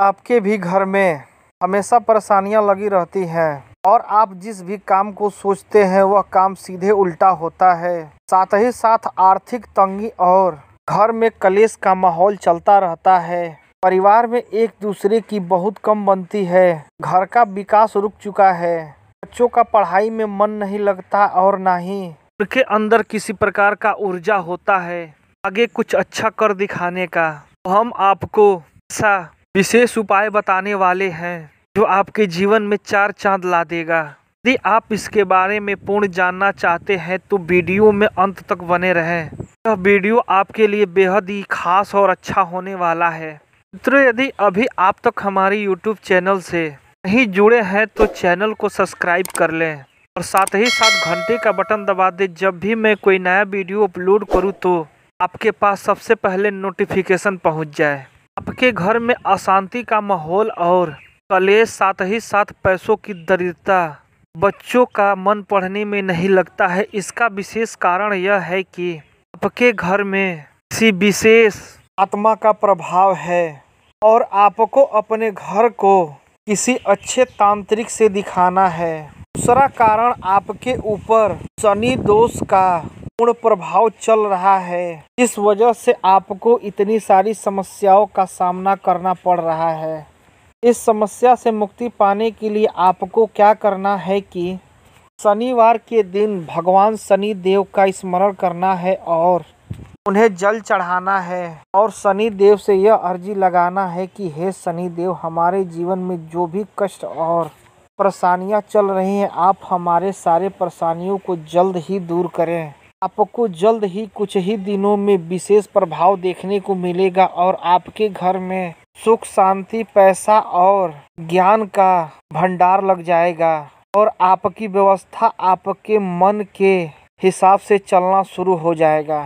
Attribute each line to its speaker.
Speaker 1: आपके भी घर में हमेशा परेशानियाँ लगी रहती हैं और आप जिस भी काम को सोचते हैं, वह काम सीधे उल्टा होता है। साथ ही साथ आर्थिक तंगी और घर में कलेश का माहौल चलता रहता है। परिवार में एक दूसरे की बहुत कम बनती है। घर का विकास रुक चुका है। बच्चों का पढ़ाई में मन नहीं लगता और ना ही उनके अंदर किसी प्रकार का ऊर्जा होता है। आगे कुछ अच्छा कर दिखाने का। हम आपको ऐसा विशेष उपाय बताने वाले हैं, जो आपके जीवन में चार चाँद ला देगा। यदि आप इसके बारे में पूर्ण जानना चाहते हैं तो वीडियो में अंत तक बने रहें। यह वीडियो आपके लिए बेहद ही खास और अच्छा होने वाला है। मित्रों, यदि अभी आप तक हमारे यूट्यूब चैनल से नहीं जुड़े हैं तो चैनल को सब्सक्राइब कर लें और साथ ही साथ घंटे का बटन दबा दें। जब भी मैं कोई नया वीडियो अपलोड करूँ तो आपके पास सबसे पहले नोटिफिकेशन पहुँच जाए। आपके घर में अशांति का माहौल और कलेश साथ ही साथ पैसों की दरिद्रता बच्चों का मन पढ़ने में नहीं लगता है। इसका विशेष कारण यह है कि आपके घर में किसी विशेष आत्मा का प्रभाव है और आपको अपने घर को किसी अच्छे तांत्रिक से दिखाना है। दूसरा कारण आपके ऊपर शनि दोष का पूर्ण प्रभाव चल रहा है। इस वजह से आपको इतनी सारी समस्याओं का सामना करना पड़ रहा है। इस समस्या से मुक्ति पाने के लिए आपको क्या करना है कि शनिवार के दिन भगवान शनि देव का स्मरण करना है और उन्हें जल चढ़ाना है और शनि देव से यह अर्जी लगाना है कि हे शनि देव हमारे जीवन में जो भी कष्ट और परेशानियाँ चल रही हैं, आप हमारे सारे परेशानियों को जल्द ही दूर करें। आपको जल्द ही कुछ ही दिनों में विशेष प्रभाव देखने को मिलेगा और आपके घर में सुख, शांति, पैसा और ज्ञान का भंडार लग जाएगा और आपकी व्यवस्था आपके मन के हिसाब से चलना शुरू हो जाएगा।